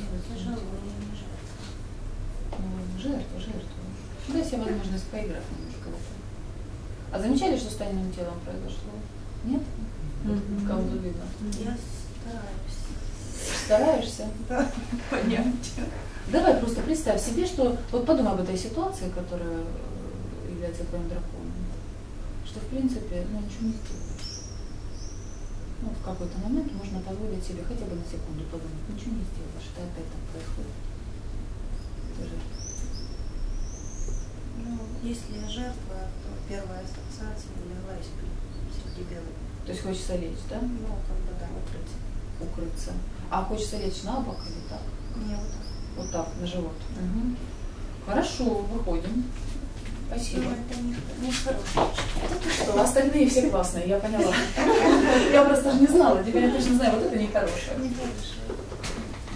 не жаль. Ну, жертва, жертва. Дай себе возможность поиграть немножко это. А замечали, что с Таниным телом произошло? Нет? Мгм. Кому-то видно. Я стараюсь. Стараешься? Да, понять. Давай просто представь себе, что вот подумай об этой ситуации, которая является твоим драконом, что в принципе ну, ничего не сделаешь. Ну, в какой-то момент можно позволить себе хотя бы на секунду подумать, ничего не сделаешь, это опять так происходит. Это же Ну, если я жертва, то первая ассоциация легла и сплю среди белых. То есть хочется лечь, да? Ну, как бы да, укрыться. Укрыться. А хочется лечь на бок или так? Не вот так. Вот так, на живот. Мгм. Хорошо, выходим. Спасибо. Ну, это не, не хорошо. Что, остальные все классные, я поняла. Я просто не знала, теперь я точно знаю, вот это нехорошее. Не хорошо.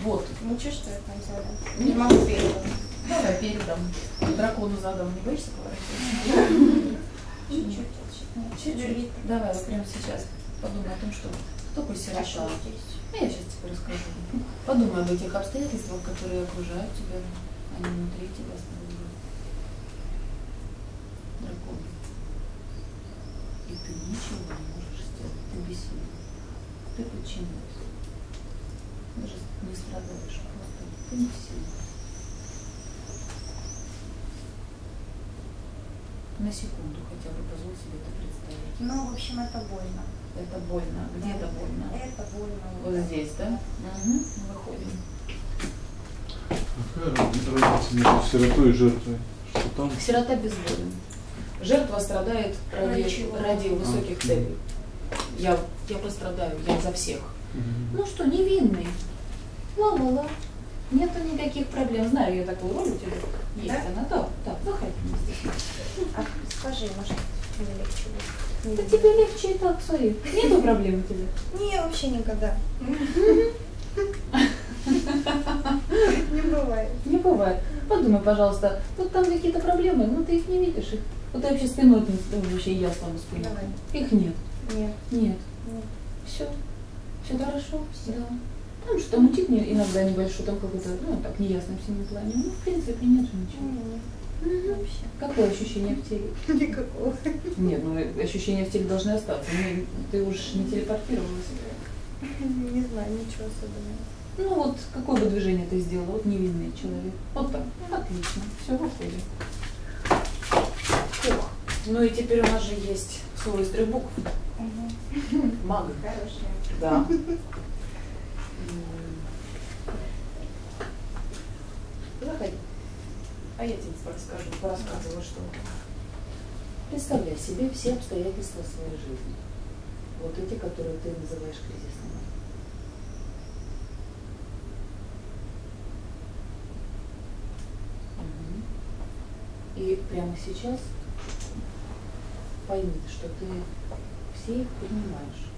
Вот, Ничего, что я там делаю? Не могу передать. давай передам. Дракону задам, не боишься поворачиваться? Чуть-чуть. Чуть-чуть. Давай, вот прямо сейчас подумай о том, что кто такой сирота. А я сейчас тебе расскажу. Подумай об этих обстоятельствах, которые окружают тебя, они внутри тебя снаружи. Дракон. И ты ничего не можешь Ты бессилен. Ты. Даже не страдаешь, просто ты не силе. На секунду хотя бы позволь себе это представить. Ну, в общем, это больно. Это больно. Где это больно? Это больно. Вот здесь, да? Угу. Выходим. Какая разница между сиротой и жертвой? Что там? Сирота безволен. Жертва страдает ради, ради высоких А. целей. Я, я пострадаю, я за всех. Ну что, невинный. Ла-ла-ла. Нету никаких проблем. Знаю я такую роль у тебя. Есть Да? она, да. Да, заходи вместе. А скажи, может, мне легче будет? Да тебе легче и так, смотри. Нету проблем у тебя. Не, вообще никогда. Не бывает. Не бывает. Подумай, пожалуйста, вот там какие-то проблемы, но ты их не видишь. Их. Вот ты вообще спиной ну, вообще ясно спиной. Их нет. Нет. Нет. Нет. Все. Все хорошо? Всё. Да. Там что-то мутит не- иногда небольшой, там какой-то, ну, так, неясном синем плане. Ну, в принципе, нет же ничего. Нет. Вообще. Какое ощущение в теле? Никакого. Нет, ну ощущения в теле должны остаться. Ну, ты уж не телепортировалась. Не знаю, ничего особенного. Ну вот, какое бы движение ты сделала? Вот невинный человек. Вот так. Отлично. Все, выходим. Фух. Ну и теперь у нас же есть слово из трех букв. Маг. Хорошая. Да. Заходи. А я тебе расскажу, порассказываю, что. Представляй себе все обстоятельства своей жизни. Вот эти, которые ты называешь кризисными. И прямо сейчас пойми, что ты все их принимаешь.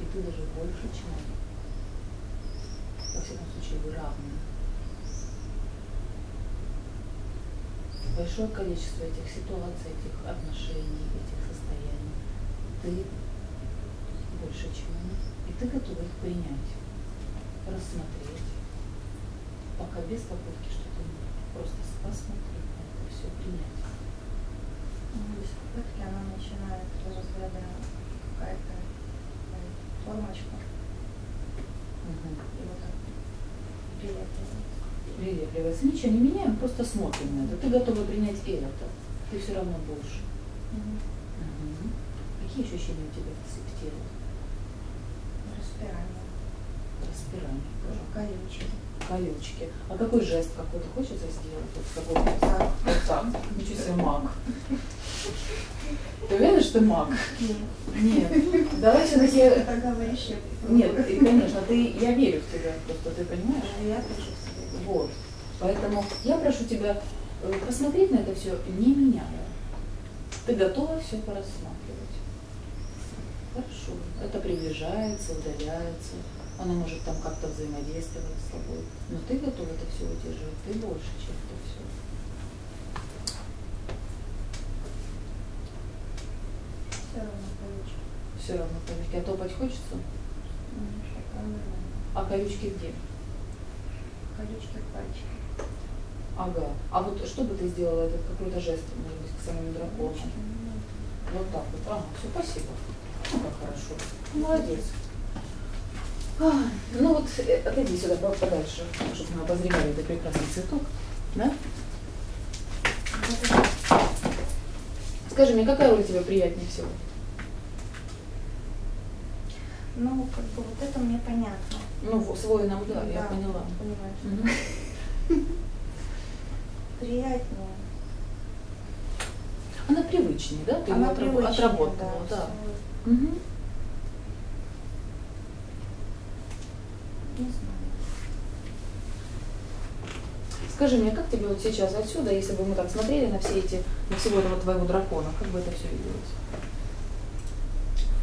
И ты даже больше, чем они. Во всяком случае, вы равны. Большое количество этих ситуаций, этих отношений, этих состояний. Ты больше, чем они. И ты готова их принять, рассмотреть. Пока без попытки что-то Просто посмотреть это все, принять. Попытки она начинает разряда какая-то э, формочка. Мгм. И вот так прилепливается. Прилепливается. Ничего не меняем, просто смотрим на это. Ты готова принять и это. Ты все равно больше. Мгм. Какие ощущения у тебя в теле? Распирание. Распирание. Колючее. Колючки. А какой жест какой-то хочется сделать? Вот какой-то Так. Вот так. Ничего себе, маг. Ты уверена, что ты маг? Нет. Нет. Давай все-таки... Это Нет, и, конечно, ты, я верю в тебя, просто ты понимаешь? Я тоже в. Вот. Поэтому я прошу тебя э, посмотреть на это все, не меняя. Ты готова все порассматривать. Хорошо. Это приближается, удаляется. Оно может там как-то взаимодействовать с тобой. Но ты готова это все удерживать. Ты больше, чем это. Все равно колючее. Все равно колючки. А топать хочется? Нормально. А колючки где? колючки пальчики. Ага. А вот что бы ты сделала, этот какой-то жест, может быть, к самому дракону? Ну, Вот так вот. Ага, все, спасибо. Ну, как хорошо. Молодец. Ну вот, э, отойди сюда по- подальше, чтобы мы обозревали этот прекрасный цветок. Да? Скажи мне, какая роль тебе приятнее всего? Ну, как бы вот это мне понятно. Ну, с воином, да, я Да, поняла. Понимаешь. Мгм. Приятнее. Она привычнее, да? Ты Она его привычнее, отработала, да. Мгм. Не знаю. Скажи мне, как тебе вот сейчас отсюда, если бы мы так смотрели на все эти, на всего этого твоего дракона, как бы это все виделось?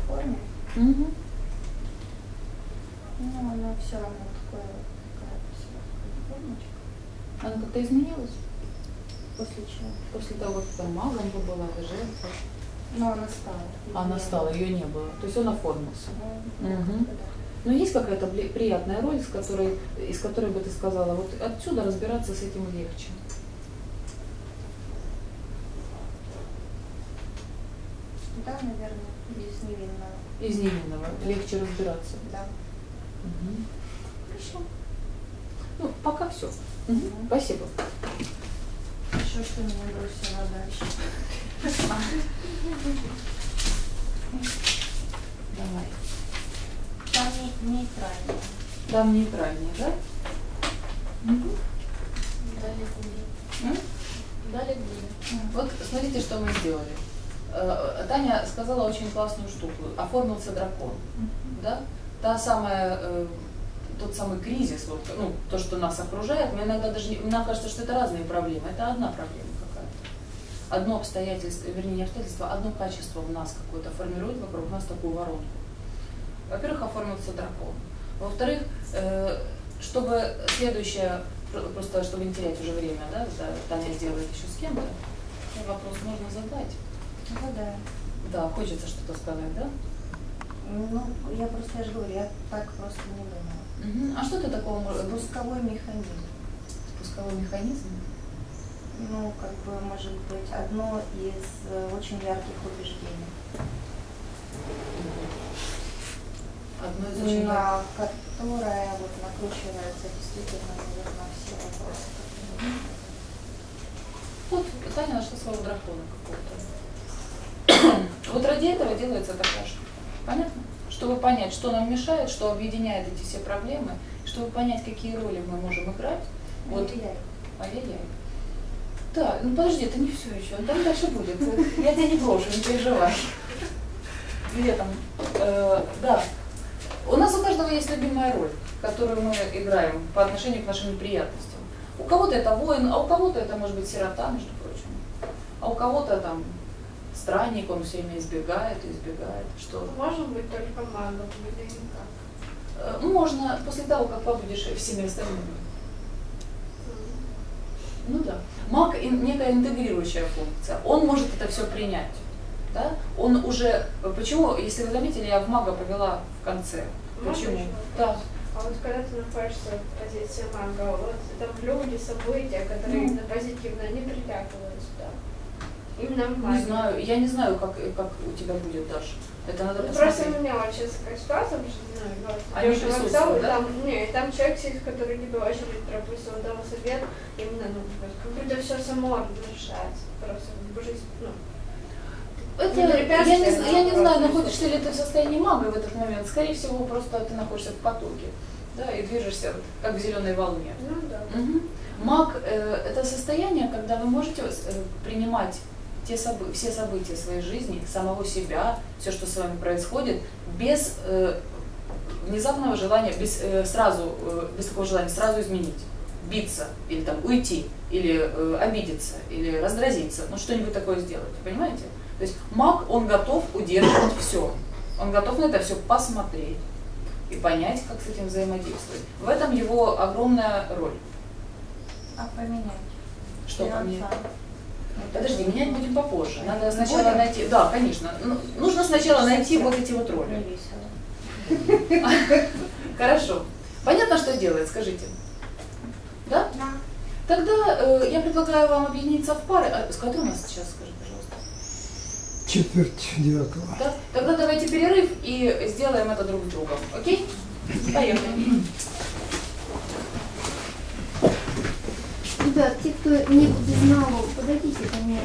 В форме. Мгм. Ну, оно все равно такое, какая-то формочка. Она как-то изменилась После чего? после того, как там магом побыла, и жертвой. Ну, она стала. Она Её стала, ее не было. То есть он оформился. Да. Но есть какая-то приятная роль, с которой, из которой бы ты сказала, вот отсюда разбираться с этим легче. Да, наверное, из невинного. Из невинного легче разбираться. Да. Хорошо. Ну, пока все. Мгм. Спасибо. Еще что меня бросило дальше. Давай. Там не- нейтрально. Там нейтральнее, да? Далее будет. М? Далее будет. Вот смотрите, что мы сделали. Э, Таня сказала очень классную штуку. Оформился дракон. Да? Та самая, э, тот самый кризис, вот, ну, то, что нас окружает, мы иногда даже, не- нам кажется, что это разные проблемы. Это одна проблема какая-то. Одно обстоятельство, вернее, не обстоятельство, одно качество в нас какое-то формирует вокруг нас такую воронку. Во-первых, оформился дракон. Во-вторых, э, чтобы следующее, про- просто чтобы не терять уже время, да, да, Таня сделает еще с кем-то, вопрос можно задать. Задай. Да, хочется что-то сказать, да? Ну, я просто, я же говорю, я так просто не думала. Мгм. А что ты такого можешь... Спусковой механизм. Спусковой механизм? Ну, как бы, может быть, одно из э, очень ярких убеждений, Одно из очень... на которое вот накручивается действительно, наверное, все вопросы. которые Вот Таня нашла своего дракона какого-то. Вот ради этого делается эта кашка. Понятно? Чтобы понять, что нам мешает, что объединяет эти все проблемы, чтобы понять, какие роли мы можем играть. Вот, Ай-яй-яй. Да, ну подожди, это не все еще, там дальше будет. Я тебя не брошу, не переживай. Где там? Э, да. У нас у каждого есть любимая роль, которую мы играем по отношению к нашим неприятностям. У кого-то это воин, а у кого-то это может быть сирота, между прочим. А у кого-то там странник, он все время избегает, избегает. Что? Может быть только магом или никак. Э, Можно после того, как побудешь всеми остальными. Ну да. Маг некая интегрирующая функция. Он может это все принять. Да? Он уже. Почему, если вы заметили, я в мага повела в конце. Почему? еще? Да. А вот когда ты находишься в позиции мага, вот там люди, события, которые Ну. именно позитивно, они притягивают сюда. Не знаю. Я не знаю, как, как у тебя будет, Даша. Это надо Ну, посмотреть. Просто у меня сейчас такая ситуация, потому что, ну, вот, Они присутствуют, да? там, не, и там человек сидит, который тебе очень допустим, дал совет, именно, ну, как будто все само решается, просто в жизнь, ну, Это, Не я, не, я не знаю, не находишься ли ты в состоянии мага в этот момент. Скорее всего, просто ты находишься в потоке. Да, и движешься вот как в зеленой волне. ну, да. Мгм. Маг э, это состояние, когда вы можете э, принимать те собы- все события своей жизни, самого себя, все, что с вами происходит, без э, внезапного желания, без э, сразу, э, без такого желания сразу изменить, биться или там уйти, или э, обидеться, или раздразиться, ну что-нибудь такое сделать, понимаете? То есть маг, он готов удерживать все, он готов на это все посмотреть и понять, как с этим взаимодействовать. В этом его огромная роль. А поменять? Что поменять? Подожди, менять будем попозже. Надо сначала будем? найти. Да, конечно. Ну, Нужно сначала найти вот эти вот роли. Хорошо. Понятно, что делает, скажите. Да? Да. Тогда э, я предлагаю вам объединиться в пары. А, с которой у нас сейчас, скажи, пожалуйста? Четверть девятого. Да? Тогда давайте перерыв и сделаем это друг с другом. Окей? Поехали. Ребят, те, кто не знал, подойдите ко мне.